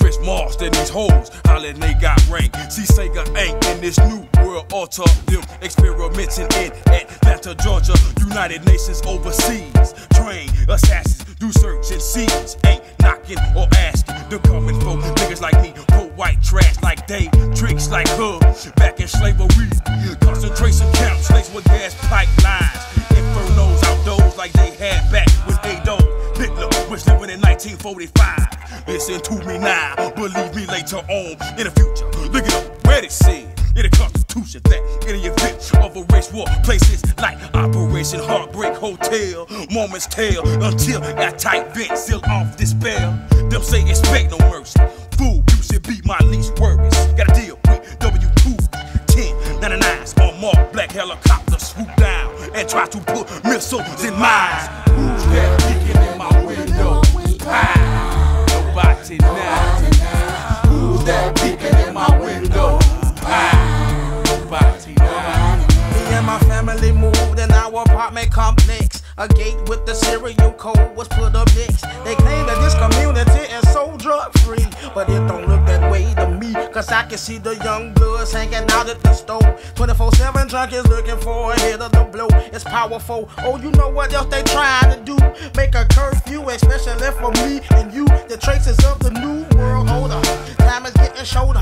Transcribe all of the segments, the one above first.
stretch marks than these hoes, hollering they got rank. See, Sega ain't in this new world order. Them experimenting in Atlanta, Georgia, United Nations overseas. Train assassins, do search and seize. Ain't knocking or asking. They're coming for niggas like me, for white trash like they, tricks like her. Back in slavery, concentration camps laced with gas pipelines. Infernos outdoors like they had back when Adolf Hitler was living in 1945. Listen to me now, believe me later on in the future. Look at up where it said in the Constitution that in the event of a race war, places like Operation Heartbreak Hotel, moments tell until that tight vent seal off despair. Them say expect no mercy. Fool, you should be my least worries. Gotta deal with W2 10 99s on mark black helicopters swoop down and try to put missiles in mines. A gate with the serial code was put up next. They claim that this community is so drug free, but it don't look that way to me. Cause I can see the young bloods hanging out at the store. 24 7 junkies looking for a hit of the blow. It's powerful. Oh, you know what else they trying to do? Make a curfew, especially for me and you. The traces of the new world order. Time is getting shorter,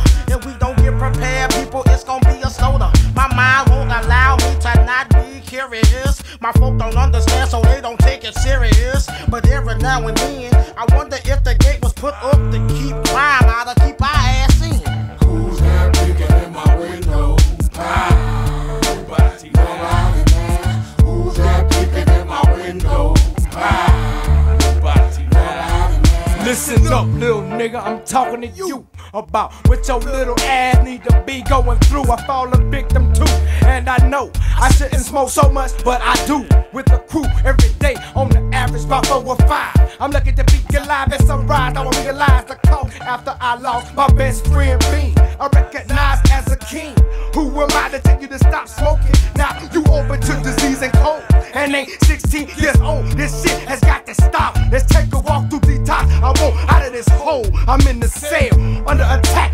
My folk don't understand, so they don't take it serious. But every now and then, I wonder if the gate was put up to keep crime out or keep our ass in. Who's that peeking in my window? Ah, nobody now. Who's that peeking in my window? Ah, nobody now. Listen up, little nigga, I'm talking to you about what your little ass need to be going through. I fall a victim too, and I know I shouldn't smoke so much, but I do. With the crew every day, on the average about four or five. I'm lucky to be alive at sunrise. I won't realize the cost after I lost my best friend Bean. I recognize as a king. Who am I to tell you to stop smoking? Now you open to disease and cold, and ain't 16 years old. This shit has got to stop. Let's take a walk through detox. I want out of this hole. I'm in the cell under attack.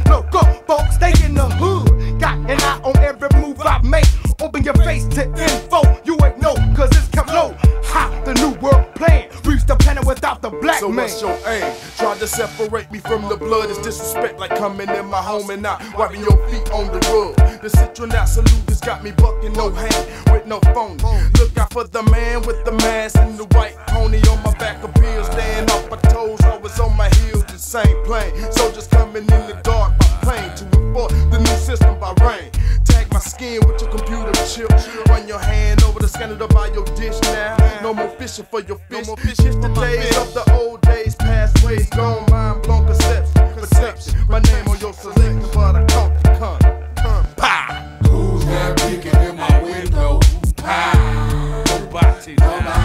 So man. what's your aim? Try to separate me from the blood It's disrespect like coming in my home and not wiping your feet on the rug. The citronat salute has got me bucking no hand with no phone. Look out for the man with the mask and the white pony on my back appears. Staying off my toes, always on my heels, the same plane. Soldiers coming in the dark by plane to enforce the new system by rain. Tag my skin with your computer chip. Run your hand over the scanner to buy your dish now. No more fishing for your fish. No more fish the days of the old days, past ways gone. Mind blown perception. My name on your selection, but I caught the cunt. Who's that peeking in my window? Pie. Nobody. Nobody.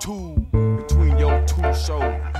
two between your two shoulders.